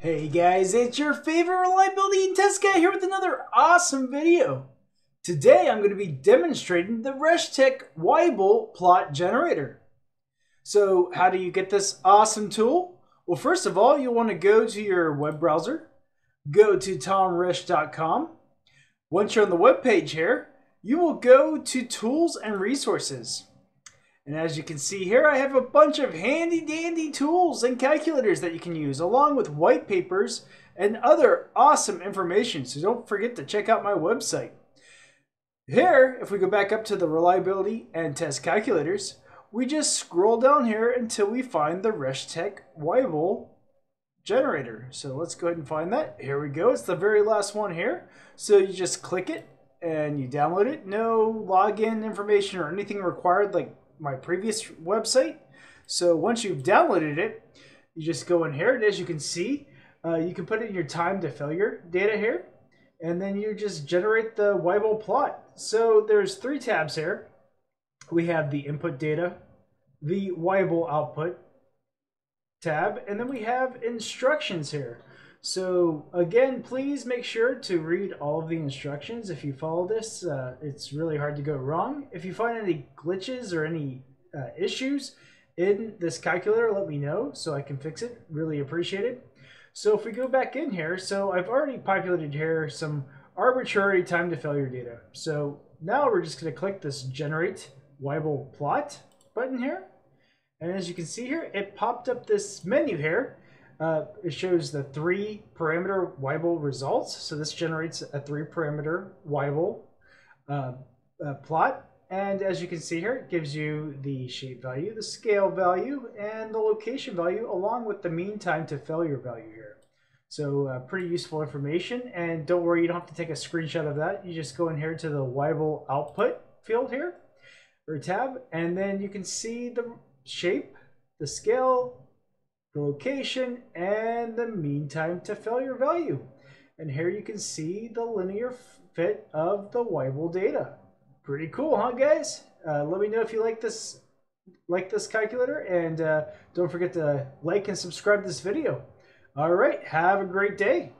Hey guys, it's your favorite reliability and test guy here with another awesome video. Today I'm going to be demonstrating the ReshTech Weibull plot generator. So how do you get this awesome tool? Well, first of all, you'll want to go to your web browser, go to tomresh.com. Once you're on the web page here, you will go to tools and resources. And as you can see here, I have a bunch of handy dandy tools and calculators that you can use, along with white papers and other awesome information. So don't forget to check out my website. Here, if we go back up to the reliability and test calculators, we just scroll down here until we find the ReshTech Weibull generator. So let's go ahead and find that. Here we go. It's the very last one here. So you just click it and you download it. No login information or anything required like my previous website. So once you've downloaded it, you just go in here, and as you can see, uh, you can put in your time to failure data here, and then you just generate the Weibull plot. So there's three tabs here. We have the input data, the Weibull output tab, and then we have instructions here. So again, please make sure to read all of the instructions. If you follow this, uh, it's really hard to go wrong. If you find any glitches or any uh, issues in this calculator, let me know so I can fix it. Really appreciate it. So if we go back in here, so I've already populated here some arbitrary time to failure data. So now we're just going to click this generate Weibull plot button here. And as you can see here, it popped up this menu here uh, it shows the three parameter Weibull results. So this generates a three parameter Weibull uh, uh, plot. And as you can see here, it gives you the shape value, the scale value, and the location value, along with the mean time to failure value here. So uh, pretty useful information. And don't worry, you don't have to take a screenshot of that. You just go in here to the Weibull output field here, or tab, and then you can see the shape, the scale, location, and the mean time to failure value. And here you can see the linear fit of the Weibull data. Pretty cool, huh, guys? Uh, let me know if you like this like this calculator, and uh, don't forget to like and subscribe this video. All right, have a great day.